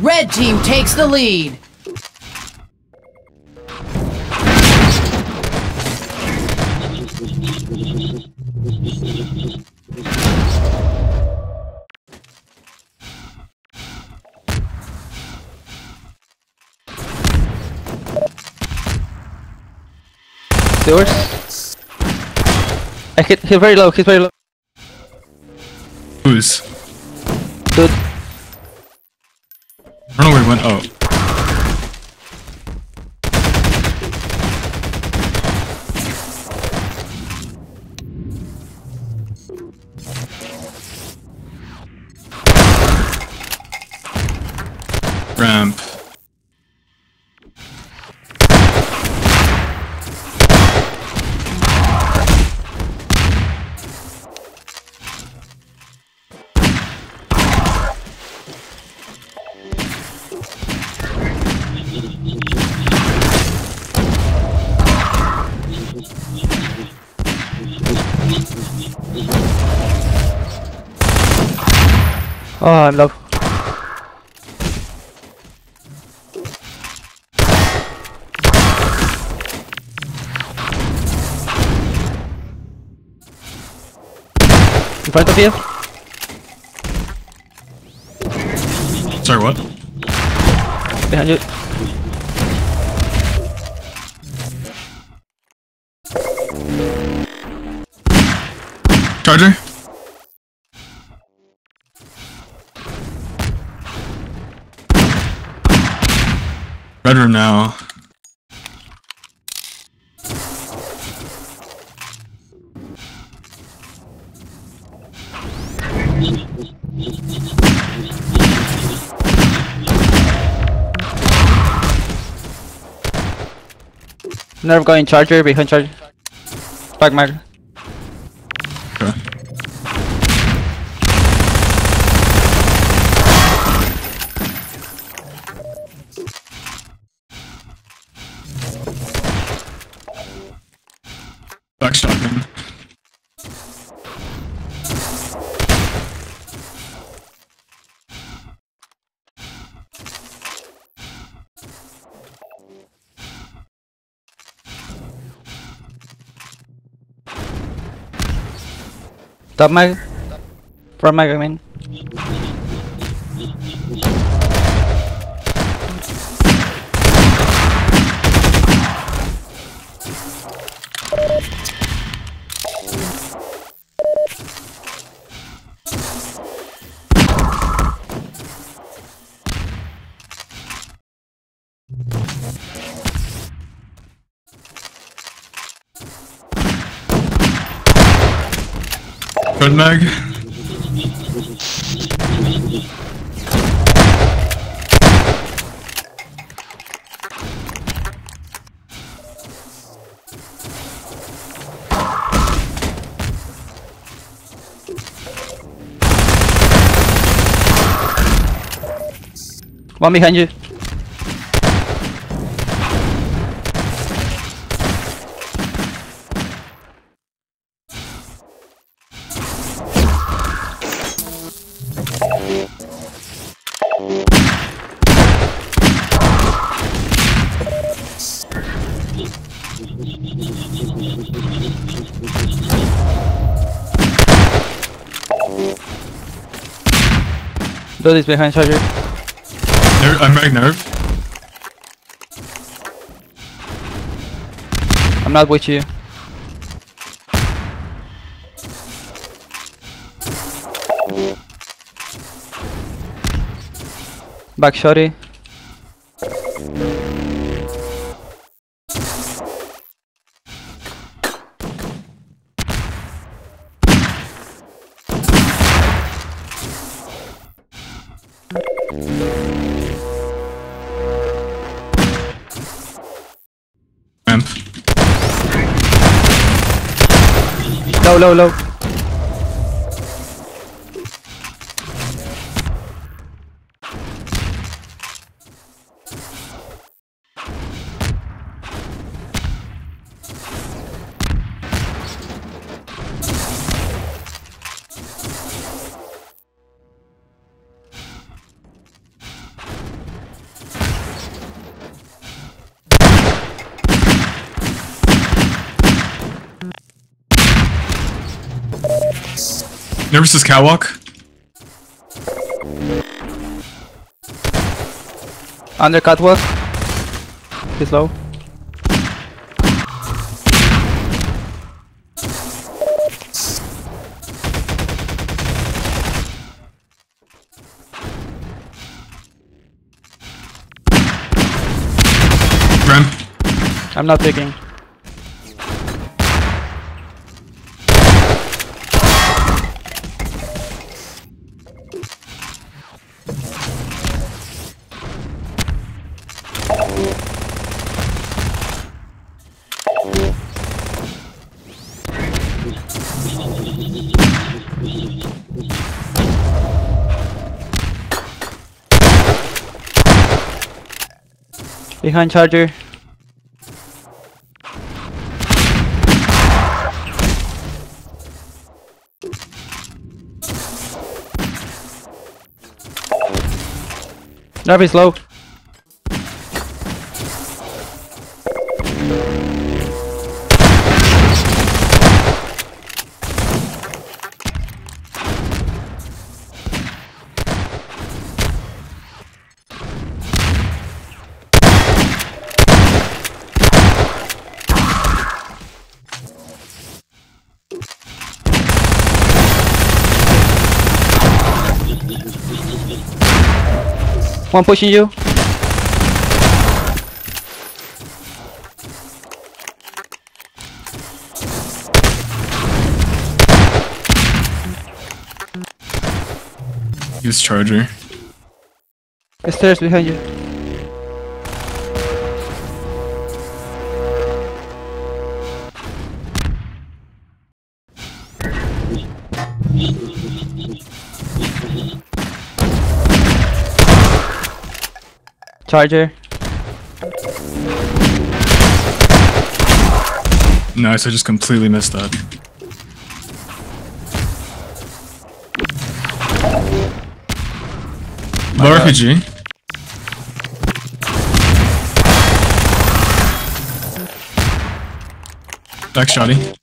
Red team takes the lead. Yours? I hit, he's very low, he's very low. Who's? Dude, I don't know where he went. Oh. Oh, I'm low. In front of you? Sorry, what? Behind you. Charger? Red room now. Nerve going charger, behind charger. Back mag. Okay. Back shotgun. Top mag. Front mag, I mean. Red mag. One behind you. Is behind charger. Ner I'm mag nerve. I'm not with you. Back shorty. Ramp. Low, low, low. Nervous is catwalk. Under catwalk. He's low. Ramp. I'm not picking. Behind charger. Nerf is low. One pushing you. Use charger. The stairs behind you. Charger. Nice, I just completely missed that. Low RPG. Back shotty.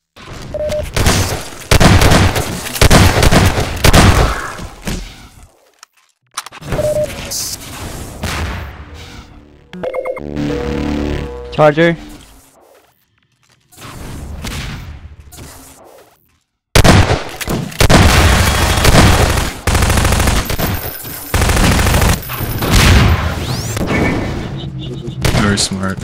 Charger. Very smart.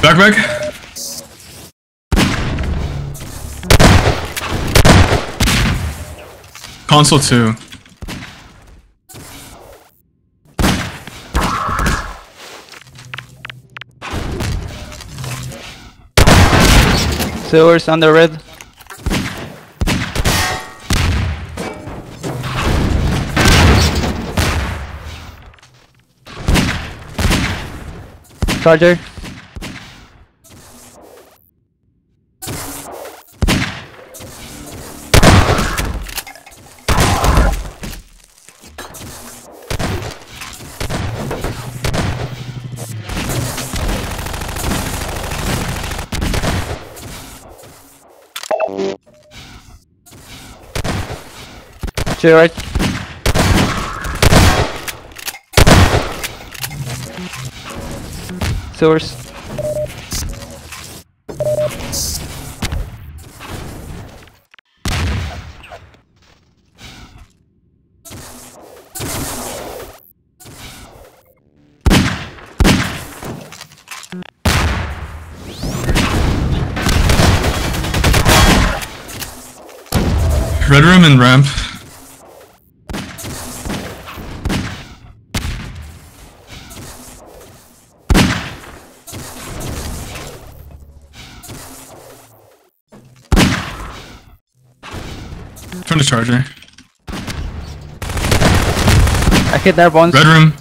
Back, back. Console 2. Sewers under red. Charger. To your right. Sewers. Red room and ramp. charger. I hit that once. Red room.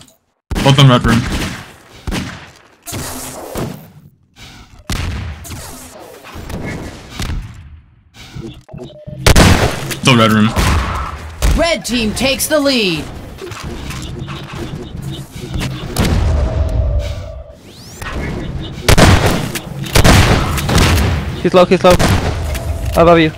Both on red room. Still red room. Red team takes the lead. He's low, he's low. Above you.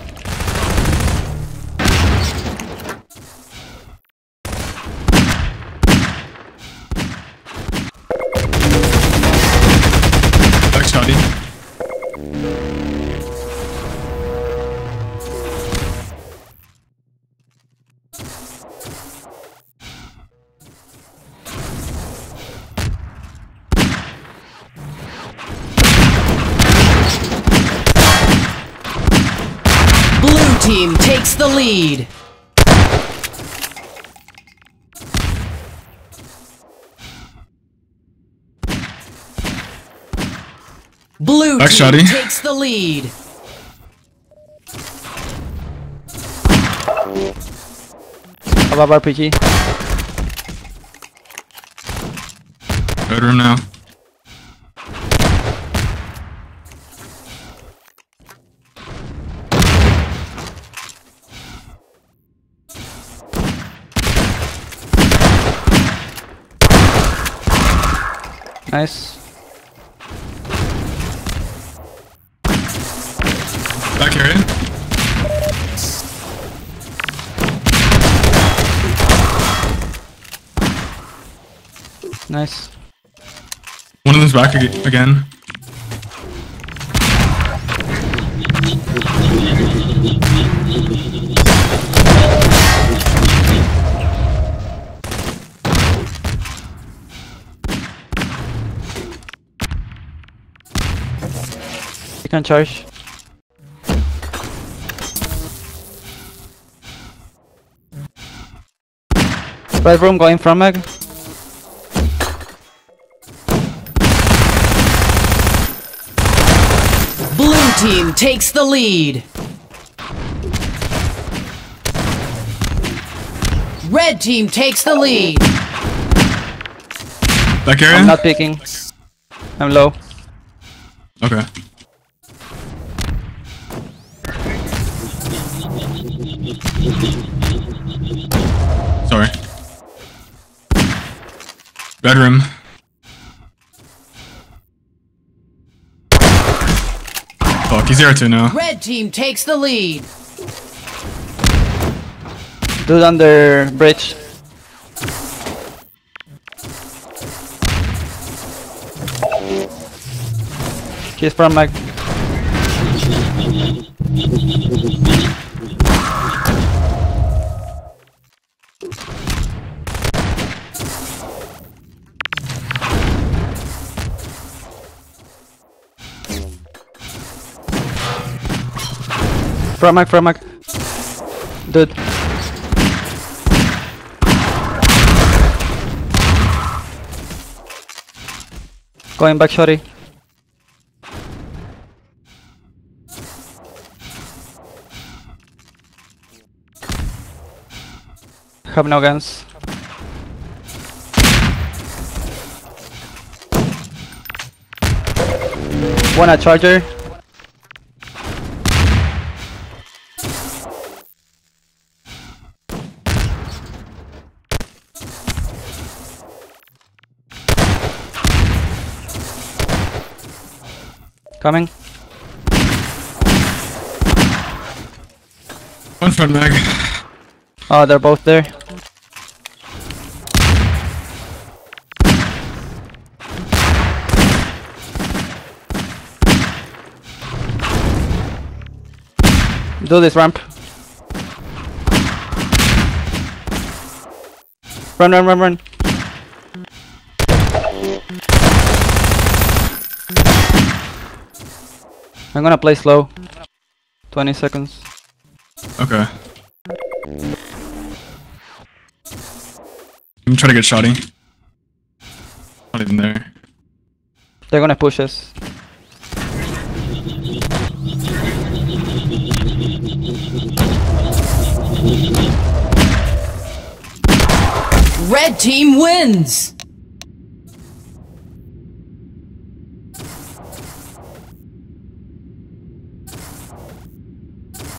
Team takes the lead. Blue Back team shotty. takes the lead. Above RPG. Red room now. Nice. Back area. Eh? Nice. One of them's back ag- again. You can charge. Red room going from mag. Blue team takes the lead. Red team takes the lead. Back area. I'm not picking. I'm low. Okay. Sorry. Bedroom. Fuck, he's zero two now. Red team takes the lead. Dude under bridge. He's from mag. From mag, from mag. Dude. Going back, shorty. Have no guns. One a charger. Coming. One front mag. Oh, they're both there. Do this ramp. Run, run, run, run. I'm gonna play slow. 20 seconds. Okay. I'm trying to get shotty. Not even there. They're gonna push us. Red team wins.